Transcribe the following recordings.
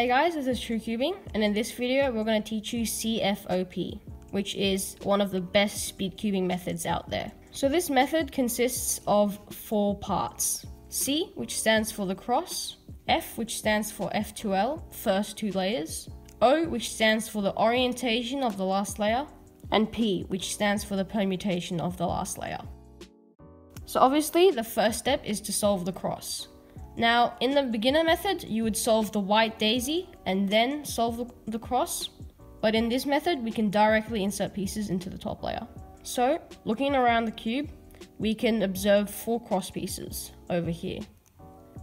Hey guys, this is TRU Cubing, and in this video we're going to teach you CFOP, which is one of the best speed cubing methods out there. So this method consists of four parts. C, which stands for the cross, F, which stands for F2L, first two layers, O, which stands for the orientation of the last layer, and P, which stands for the permutation of the last layer. So obviously the first step is to solve the cross. Now, in the beginner method, you would solve the white daisy and then solve the, cross. But in this method, we can directly insert pieces into the top layer. So, looking around the cube, we can observe four cross pieces over here.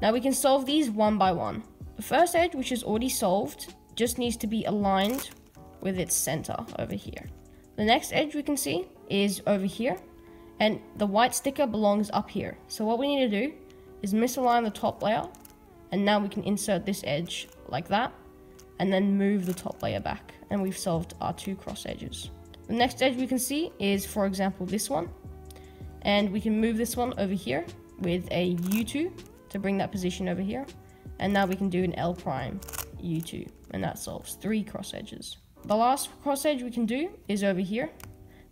Now we can solve these one by one. The first edge, which is already solved, just needs to be aligned with its center over here. The next edge we can see is over here, and the white sticker belongs up here. So what we need to do is misalign the top layer and now we can insert this edge like that and then move the top layer back and we've solved our two cross edges. The next edge we can see is for example this one and we can move this one over here with a U2 to bring that position over here and now we can do an L prime U2 and that solves three cross edges. The last cross edge we can do is over here.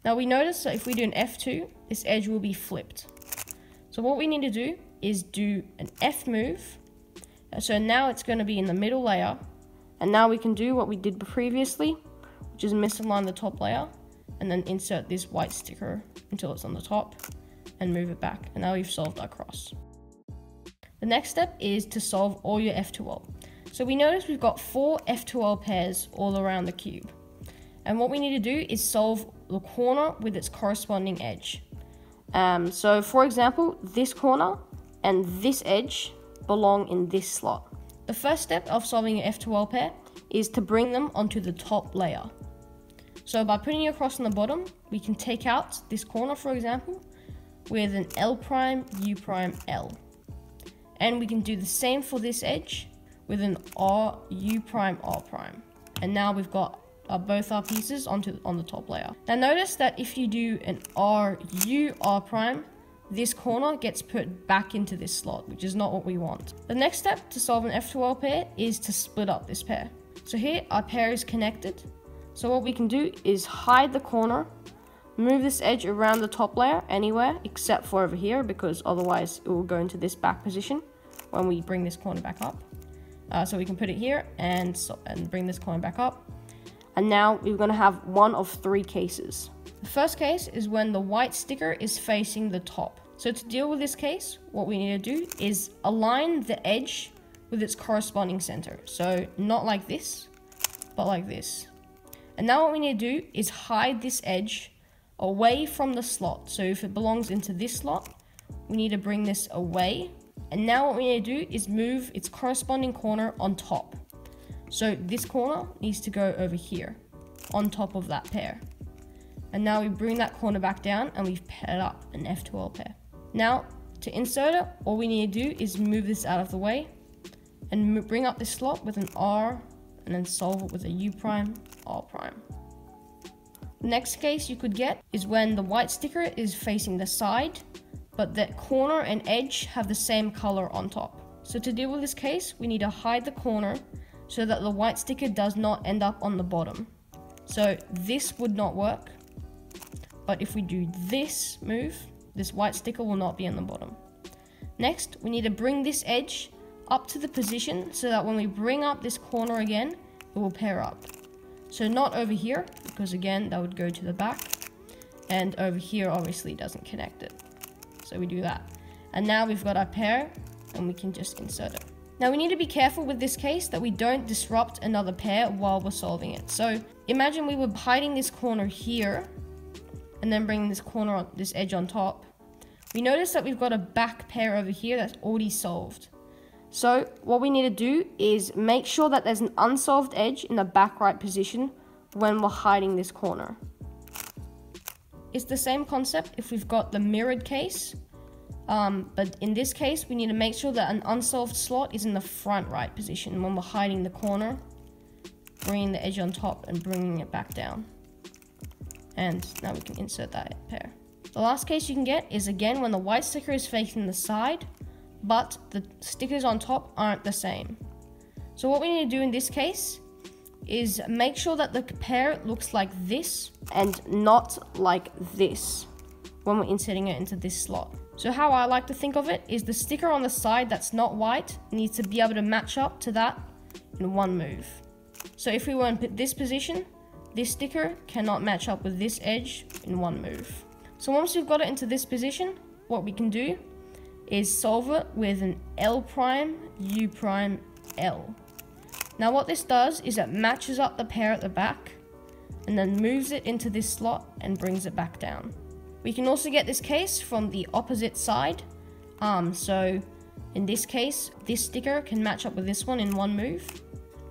Now we notice that if we do an F2 this edge will be flipped. So what we need to do is do an F move. So now it's going to be in the middle layer. And now we can do what we did previously, which is misalign the top layer and then insert this white sticker until it's on the top and move it back. And now we've solved our cross. The next step is to solve all your F2L. So we notice we've got four F2L pairs all around the cube. And what we need to do is solve the corner with its corresponding edge. Um, so for example, this corner and this edge belong in this slot. The first step of solving an F2L pair is to bring them onto the top layer. So by putting it across on the bottom, we can take out this corner, for example, with an L prime, U prime, L. And we can do the same for this edge with an R, U prime, R prime. And now we've got uh, both our pieces onto on the top layer. Now notice that if you do an R, U, R prime, this corner gets put back into this slot, which is not what we want. The next step to solve an F2L pair is to split up this pair. So here our pair is connected. So what we can do is hide the corner, move this edge around the top layer anywhere except for over here because otherwise it will go into this back position when we bring this corner back up. Uh, so we can put it here and, so, and bring this corner back up. And now we're going to have one of three cases. The first case is when the white sticker is facing the top. So to deal with this case, what we need to do is align the edge with its corresponding center. So not like this, but like this. And now what we need to do is hide this edge away from the slot. So if it belongs into this slot, we need to bring this away. And now what we need to do is move its corresponding corner on top. So this corner needs to go over here on top of that pair. And now we bring that corner back down and we've paired up an F2L pair. Now, to insert it, all we need to do is move this out of the way and bring up this slot with an R and then solve it with a U prime, R prime. The next case you could get is when the white sticker is facing the side, but the corner and edge have the same color on top. So to deal with this case, we need to hide the corner so that the white sticker does not end up on the bottom. So this would not work but if we do this move, this white sticker will not be on the bottom. Next, we need to bring this edge up to the position so that when we bring up this corner again, it will pair up. So not over here, because again, that would go to the back. And over here, obviously, doesn't connect it. So we do that. And now we've got our pair, and we can just insert it. Now we need to be careful with this case that we don't disrupt another pair while we're solving it. So imagine we were hiding this corner here and then bring this corner on this edge on top, we notice that we've got a back pair over here that's already solved. So what we need to do is make sure that there's an unsolved edge in the back right position when we're hiding this corner. It's the same concept if we've got the mirrored case, um, but in this case we need to make sure that an unsolved slot is in the front right position when we're hiding the corner, bringing the edge on top and bringing it back down and now we can insert that pair. The last case you can get is again when the white sticker is facing the side, but the stickers on top aren't the same. So what we need to do in this case is make sure that the pair looks like this and not like this when we're inserting it into this slot. So how I like to think of it is the sticker on the side that's not white needs to be able to match up to that in one move. So if we were in this position, this sticker cannot match up with this edge in one move. So once we've got it into this position, what we can do is solve it with an L prime, U prime, L. Now what this does is it matches up the pair at the back and then moves it into this slot and brings it back down. We can also get this case from the opposite side. Um, so in this case, this sticker can match up with this one in one move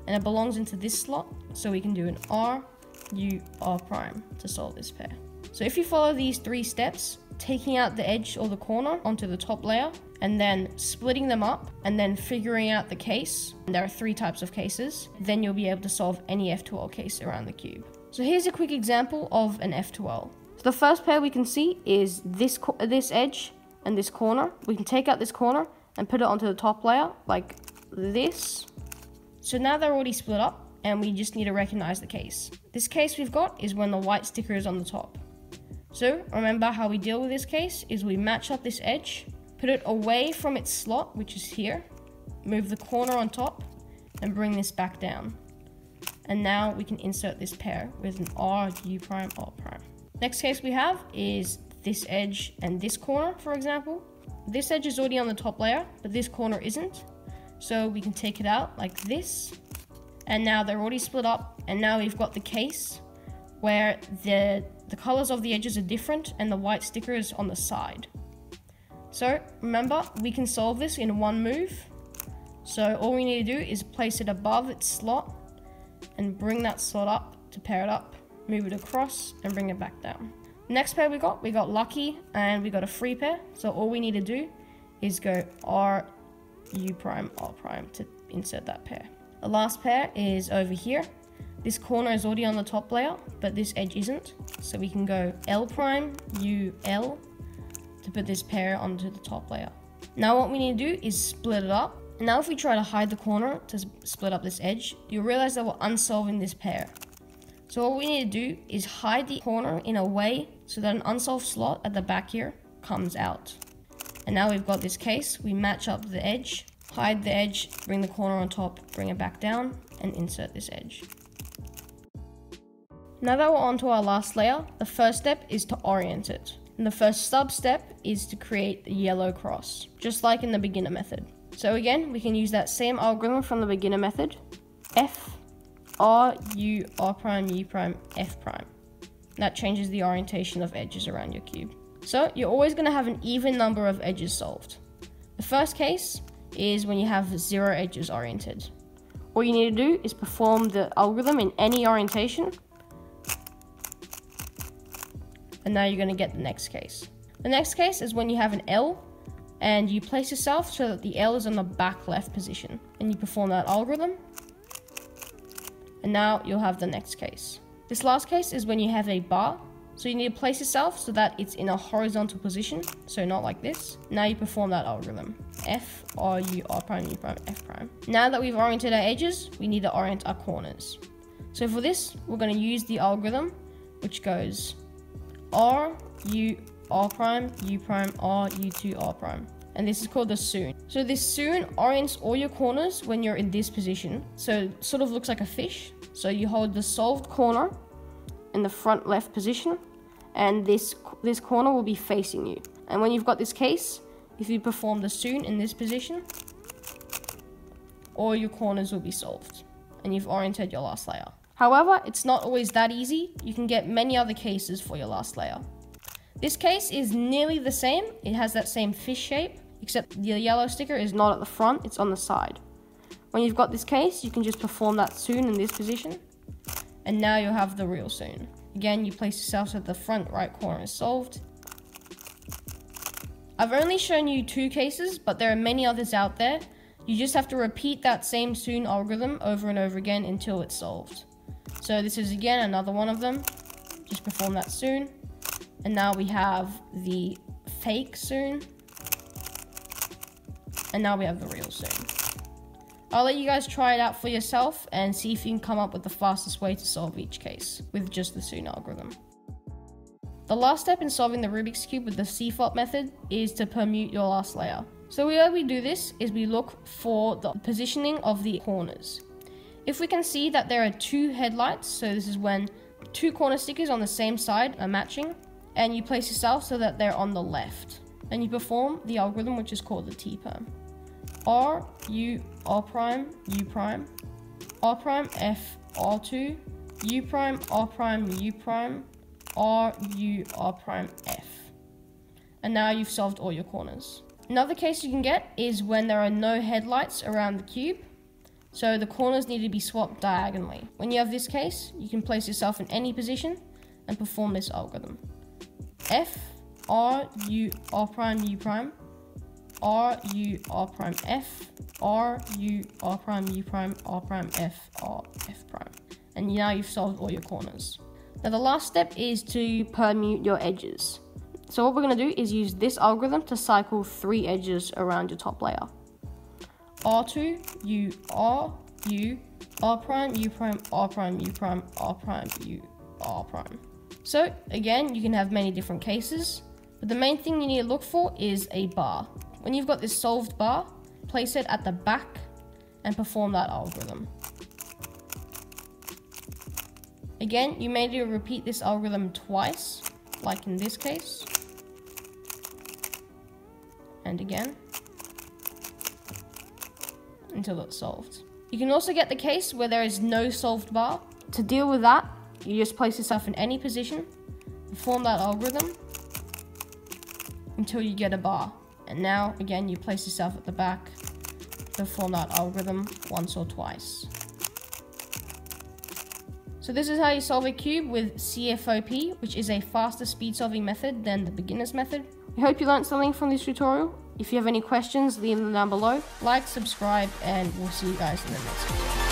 and it belongs into this slot. So we can do an R, U, R prime to solve this pair. So if you follow these three steps, taking out the edge or the corner onto the top layer, and then splitting them up, and then figuring out the case. And there are three types of cases. Then you'll be able to solve any F2L case around the cube. So here's a quick example of an F2L. So the first pair we can see is this, this edge and this corner. We can take out this corner and put it onto the top layer like this. So now they're already split up and we just need to recognize the case. This case we've got is when the white sticker is on the top. So remember how we deal with this case is we match up this edge, put it away from its slot, which is here, move the corner on top, and bring this back down. And now we can insert this pair with an R, U prime, R prime. Next case we have is this edge and this corner, for example. This edge is already on the top layer, but this corner isn't. So we can take it out like this. And now they're already split up. And now we've got the case where the the colors of the edges are different and the white sticker is on the side. So remember, we can solve this in one move. So all we need to do is place it above its slot and bring that slot up to pair it up, move it across and bring it back down. Next pair we got, we got lucky and we got a free pair. So all we need to do is go R, U prime, R prime to insert that pair. The last pair is over here. This corner is already on the top layer, but this edge isn't. So we can go L prime, U, L to put this pair onto the top layer. Now what we need to do is split it up. Now if we try to hide the corner to split up this edge, you'll realize that we're unsolving this pair. So what we need to do is hide the corner in a way so that an unsolved slot at the back here comes out. And now we've got this case, we match up the edge, hide the edge, bring the corner on top, bring it back down, and insert this edge. Now that we're on to our last layer, the first step is to orient it. And the first sub step is to create the yellow cross, just like in the beginner method. So again, we can use that same algorithm from the beginner method. F, R, U, R prime, U prime, F prime. That changes the orientation of edges around your cube. So you're always going to have an even number of edges solved. The first case is when you have zero edges oriented. All you need to do is perform the algorithm in any orientation and now you're going to get the next case. The next case is when you have an L and you place yourself so that the L is on the back left position and you perform that algorithm and now you'll have the next case. This last case is when you have a bar so you need to place yourself so that it's in a horizontal position, so not like this. Now you perform that algorithm. F, R, U, R prime, U prime, F prime. Now that we've oriented our edges, we need to orient our corners. So for this, we're going to use the algorithm, which goes R, U, R prime, U prime, R, U2, R prime. And this is called the Sune. So this Sune orients all your corners when you're in this position. So sort of looks like a fish. So you hold the solved corner in the front left position and this this corner will be facing you. And when you've got this case, if you perform the Sune in this position, all your corners will be solved and you've oriented your last layer. However, it's not always that easy. You can get many other cases for your last layer. This case is nearly the same. It has that same fish shape, except the yellow sticker is not at the front, it's on the side. When you've got this case, you can just perform that Sune in this position, and now you'll have the real Sune. Again, you place yourself at the front right corner is solved. I've only shown you two cases, but there are many others out there. You just have to repeat that same Sune algorithm over and over again until it's solved. So this is again another one of them. Just perform that Sune. And now we have the fake Sune. And now we have the real Sune. I'll let you guys try it out for yourself and see if you can come up with the fastest way to solve each case with just the Sune algorithm. The last step in solving the Rubik's Cube with the CFOP method is to permute your last layer. So the way we do this is we look for the positioning of the corners. If we can see that there are two headlights, so this is when two corner stickers on the same side are matching, and you place yourself so that they're on the left. And you perform the algorithm which is called the T-perm. R, U, R prime, U prime, R prime, F, R2, U prime, R prime, U prime, R, U, R prime, F. And now you've solved all your corners. Another case you can get is when there are no headlights around the cube, so the corners need to be swapped diagonally. When you have this case, you can place yourself in any position and perform this algorithm. F, R, U, R prime, U prime, R, U, R prime, F, R, U, R prime, U prime, R prime, F, R, F prime. And now you've solved all your corners. Now the last step is to permute your edges. So what we're going to do is use this algorithm to cycle three edges around your top layer. R2, U, R, U, R prime, U prime, R prime, U prime, R prime, U, R prime. So again, you can have many different cases, but the main thing you need to look for is a bar. When you've got this solved bar, place it at the back and perform that algorithm. Again, you may need to repeat this algorithm twice, like in this case. And again. Until it's solved. You can also get the case where there is no solved bar. To deal with that, you just place yourself in any position, perform that algorithm until you get a bar. And now, again, you place yourself at the back, perform that algorithm once or twice. So this is how you solve a cube with CFOP, which is a faster speed solving method than the beginner's method. We hope you learned something from this tutorial. If you have any questions, leave them down below. Like, subscribe, and we'll see you guys in the next video.